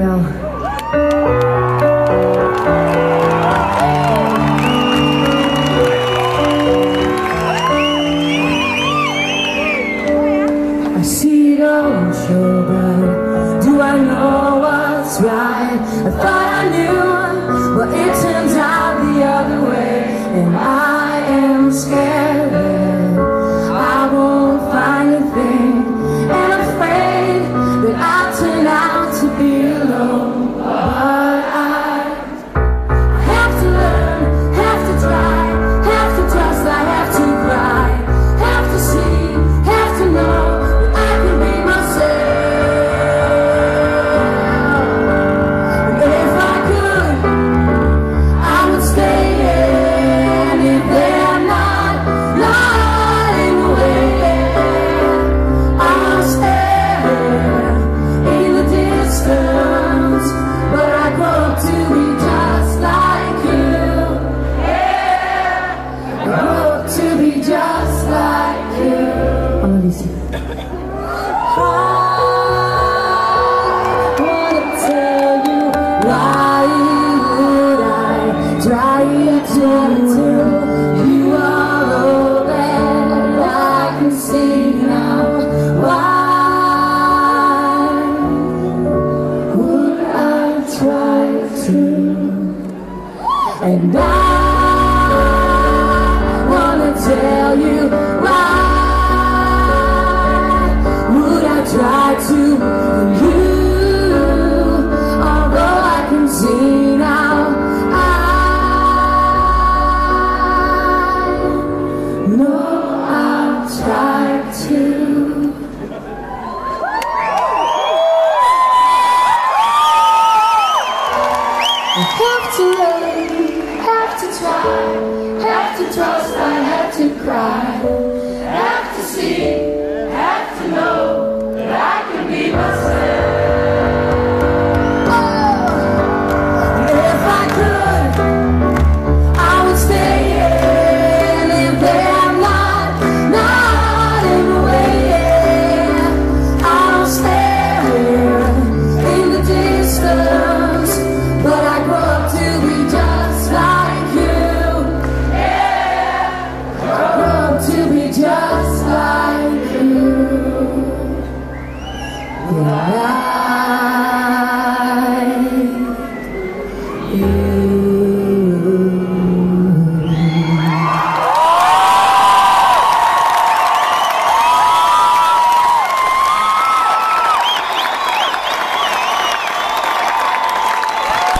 I see it all in your blood. Do I know what's right? I thought I knew. And I wanna tell you why would I try to? You although I can see now. I know I'll try to. I have to I have to toss, I had to cry.